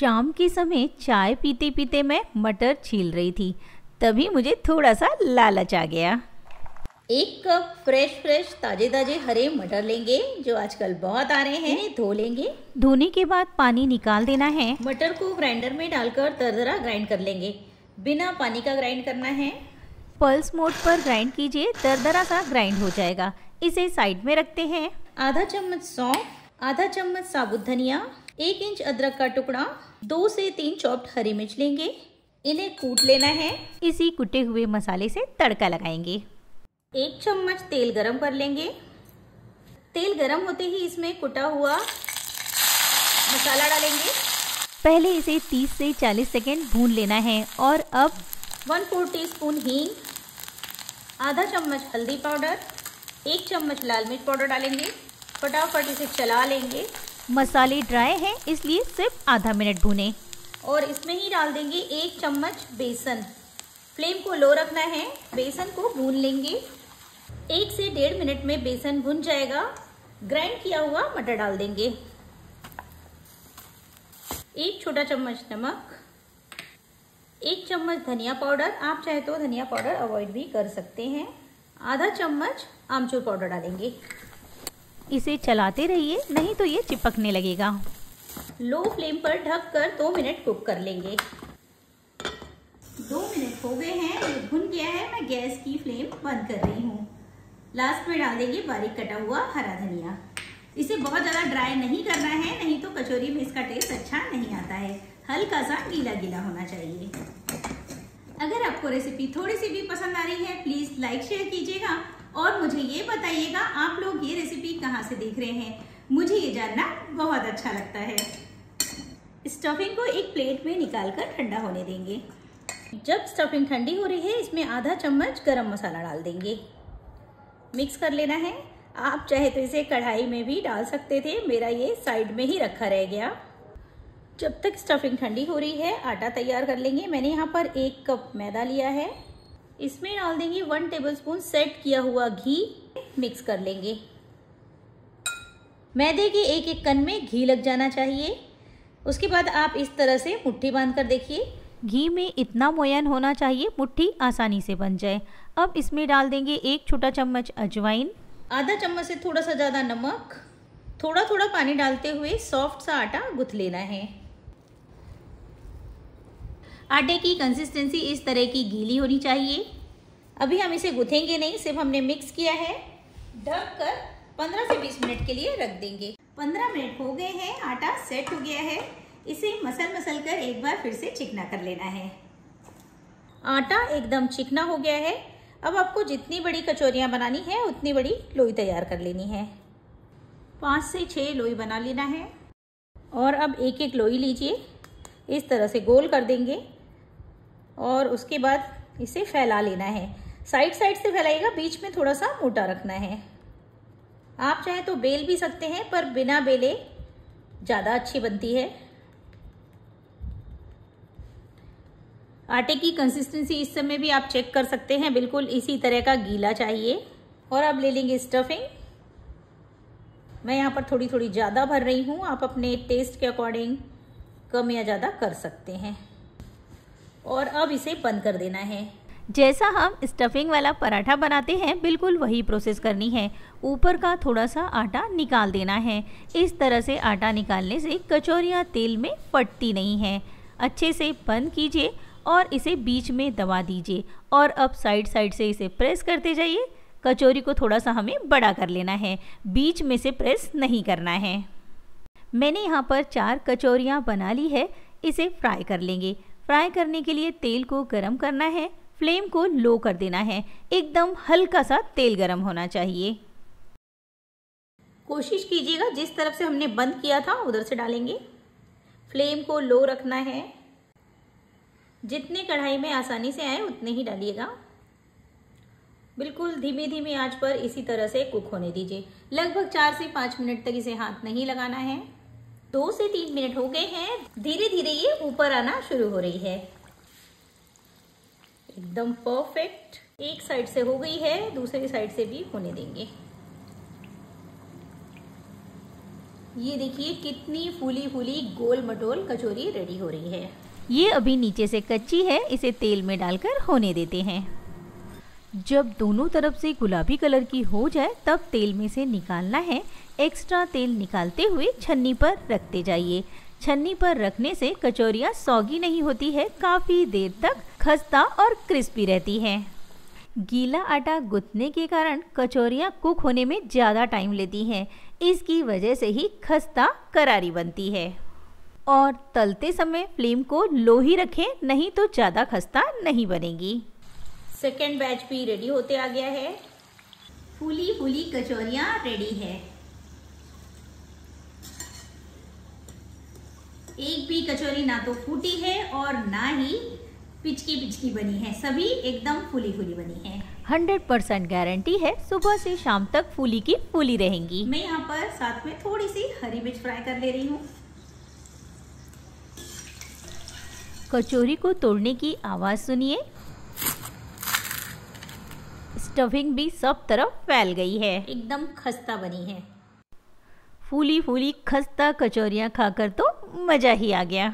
शाम के समय चाय पीते पीते मैं मटर छील रही थी। तभी मुझे थोड़ा सा लालच आ गया। एक कप फ्रेश फ्रेश ताजे ताजे हरे मटर लेंगे जो आजकल बहुत आ रहे हैं। धो लेंगे। धोने के बाद पानी निकाल देना है। मटर को ग्राइंडर में डालकर दरदरा ग्राइंड कर लेंगे। बिना पानी का ग्राइंड करना है। पल्स मोड पर ग्राइंड कीजिए दरदरा सा ग्राइंड हो जाएगा। इसे साइड में रखते हैं। आधा चम्मच सौंफ आधा चम्मच साबुत धनिया एक इंच अदरक का टुकड़ा, दो से तीन चॉप्ड हरी मिर्च लेंगे। इन्हें कूट लेना है। इसी कुटे हुए मसाले से तड़का लगाएँगे। एक चम्मच तेल गरम कर लेंगे। तेल गरम होते ही इसमें कुटा हुआ मसाला डालेंगे। पहले इसे 30 से 40 सेकेंड भून लेना है और अब वन फोर टी स्पून हींग, आधा चम्मच हल्दी पाउडर, एक चम्मच लाल मिर्च पाउडर डालेंगे। फटाफट इसे चला लेंगे। मसाले ड्राई हैं, इसलिए सिर्फ़ आधा मिनट भूनें। और इसमें ही डाल देंगे एक चम्मच बेसन। फ्लेम को लो रखना है, बेसन को भून लेंगे। एक से डेढ़ मिनट में बेसन भुन जाएगा। ग्राइंड किया हुआ मटर डाल देंगे। एक छोटा चम्मच नमक। एक चम्मच धनिया पाउडर, आप चाहे तो धनिया पाउडर अवॉइड भी कर सकते हैं। आधा चम्मच आमचूर पाउडर डालेंगे। इसे चलाते रहिए, नहीं तो ये चिपकने लगेगा। लो फ्लेम पर ढक कर दो मिनट कुक कर लेंगे। दो मिनट हो गए हैं, ये भुन गया है, मैं गैस की फ्लेम बंद कर रही हूँ। लास्ट में डाल देंगे बारीक कटा हुआ हरा धनिया। इसे बहुत ज़्यादा ड्राई नहीं करना है, नहीं तो कचौरी में इसका टेस्ट अच्छा नहीं आता है। हल्का सा गीला गीला होना चाहिए। अगर आपको रेसिपी थोड़ी सी भी पसंद आ रही है प्लीज़ लाइक शेयर कीजिएगा। और मुझे ये बताइएगा, आप लोग ये रेसिपी कहाँ से देख रहे हैं? मुझे ये जानना बहुत अच्छा लगता है। स्टफिंग को एक प्लेट में निकाल कर ठंडा होने देंगे। जब स्टफिंग ठंडी हो रही है, इसमें आधा चम्मच गरम मसाला डाल देंगे। मिक्स कर लेना है। आप चाहे तो इसे कढ़ाई में भी डाल सकते थे, मेरा ये साइड में ही रखा रह गया। जब तक स्टफिंग ठंडी हो रही है, आटा तैयार कर लेंगे। मैंने यहाँ पर एक कप मैदा लिया है। इसमें डाल देंगे वन टेबलस्पून सेट किया हुआ घी। मिक्स कर लेंगे। मैदे के एक एक कन में घी लग जाना चाहिए। उसके बाद आप इस तरह से मुट्ठी बाँध कर देखिए। घी में इतना मोयन होना चाहिए, मुट्ठी आसानी से बन जाए। अब इसमें डाल देंगे एक छोटा चम्मच अजवाइन। आधा चम्मच से थोड़ा सा ज़्यादा नमक। थोड़ा थोड़ा पानी डालते हुए सॉफ्ट सा आटा गुथ लेना है। आटे की कंसिस्टेंसी इस तरह की गीली होनी चाहिए। अभी हम इसे गुथेंगे नहीं, सिर्फ़ हमने मिक्स किया है। ढक कर 15 से 20 मिनट के लिए रख देंगे। 15 मिनट हो गए हैं, आटा सेट हो गया है। इसे मसल मसल कर एक बार फिर से चिकना कर लेना है। आटा एकदम चिकना हो गया है। अब आपको जितनी बड़ी कचौरियाँ बनानी है, उतनी बड़ी लोई तैयार कर लेनी है। पाँच से छः लोई बना लेना है। और अब एक एक लोई लीजिए। इस तरह से गोल कर देंगे। और उसके बाद इसे फैला लेना है। साइड साइड से फैलाइएगा, बीच में थोड़ा सा मोटा रखना है। आप चाहे तो बेल भी सकते हैं, पर बिना बेले ज़्यादा अच्छी बनती है। आटे की कंसिस्टेंसी इस समय भी आप चेक कर सकते हैं। बिल्कुल इसी तरह का गीला चाहिए। और अब ले लेंगे स्टफिंग मैं यहाँ पर थोड़ी थोड़ी ज़्यादा भर रही हूँ। आप अपने टेस्ट के अकॉर्डिंग कम या ज़्यादा कर सकते हैं। और अब इसे बंद कर देना है। जैसा हम स्टफिंग वाला पराठा बनाते हैं, बिल्कुल वही प्रोसेस करनी है। ऊपर का थोड़ा सा आटा निकाल देना है। इस तरह से आटा निकालने से कचौरियाँ तेल में फटती नहीं हैं। अच्छे से बंद कीजिए और इसे बीच में दबा दीजिए और अब साइड साइड से इसे प्रेस करते जाइए। कचौरी को थोड़ा सा हमें बड़ा कर लेना है। बीच में से प्रेस नहीं करना है। मैंने यहाँ पर चार कचौरियाँ बना ली है। इसे फ्राई कर लेंगे। फ्राई करने के लिए तेल को गरम करना है। फ्लेम को लो कर देना है। एकदम हल्का सा तेल गरम होना चाहिए। कोशिश कीजिएगा जिस तरफ़ से हमने बंद किया था उधर से डालेंगे। फ्लेम को लो रखना है। जितने कढ़ाई में आसानी से आए उतने ही डालिएगा। बिल्कुल धीमी धीमी आँच पर इसी तरह से कुक होने दीजिए। लगभग चार से पाँच मिनट तक इसे हाथ नहीं लगाना है। दो से तीन मिनट हो गए हैं। धीरे धीरे ये ऊपर आना शुरू हो रही है। एकदम परफेक्ट एक साइड से हो गई है, दूसरी साइड से भी होने देंगे। ये देखिए कितनी फूली फूली गोल मटोल कचौरी रेडी हो रही है। ये अभी नीचे से कच्ची है, इसे तेल में डालकर होने देते हैं। जब दोनों तरफ़ से गुलाबी कलर की हो जाए, तब तेल में से निकालना है। एक्स्ट्रा तेल निकालते हुए छन्नी पर रखते जाइए। छन्नी पर रखने से कचौरियाँ सौगी नहीं होती है, काफ़ी देर तक खस्ता और क्रिस्पी रहती है। गीला आटा गुथने के कारण कचौरियाँ कुक होने में ज़्यादा टाइम लेती हैं। इसकी वजह से ही खस्ता करारी बनती है। और तलते समय फ्लेम को लो ही रखें, नहीं तो ज़्यादा खस्ता नहीं बनेगी। सेकेंड बैच भी रेडी होते आ गया है। फूली फूली कचौरियाँ रेडी है। एक भी कचौरी ना तो फूटी है और ना ही पिचकी पिचकी बनी है। सभी एकदम फूली फूली बनी है। हंड्रेड परसेंट गारंटी है सुबह से शाम तक फूली की फूली रहेंगी। मैं यहाँ पर साथ में थोड़ी सी हरी मिर्च फ्राई कर ले रही हूँ। कचौरी को तोड़ने की आवाज़ सुनिए। स्टफिंग भी सब तरफ़ फैल गई है। एकदम खस्ता बनी है। फूली फूली खस्ता कचौरियाँ खाकर तो मज़ा ही आ गया।